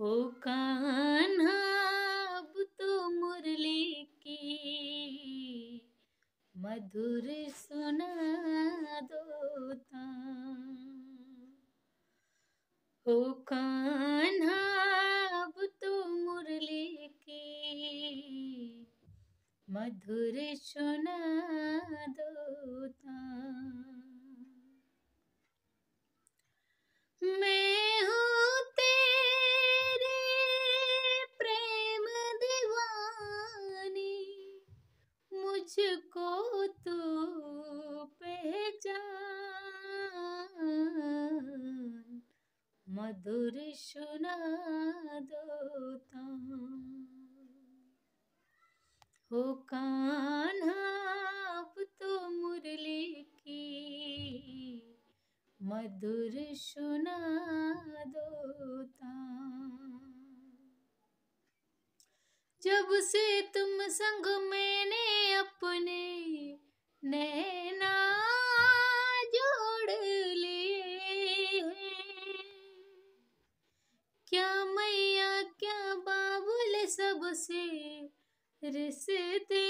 ओ कान्हा, अब तो मुरली की। मधुर सुना दो ओ कान्हा, अब तो मुरली की। मधुर सुना मुझको तू पहचान। मधुर सुना दो हो कान्हा अब तो मुरली की। मधुर सुना दो जब से तुम संग मैंने अपने नैना जोड़ लिए क्या मैया क्या बाबुल सबसे रिश्ते